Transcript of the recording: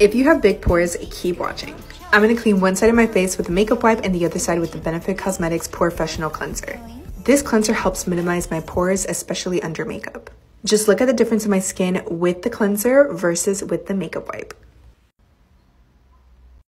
If you have big pores, keep watching. I'm gonna clean one side of my face with a makeup wipe and the other side with the Benefit Cosmetics Professional Cleanser. This cleanser helps minimize my pores, especially under makeup. Just look at the difference in my skin with the cleanser versus with the makeup wipe.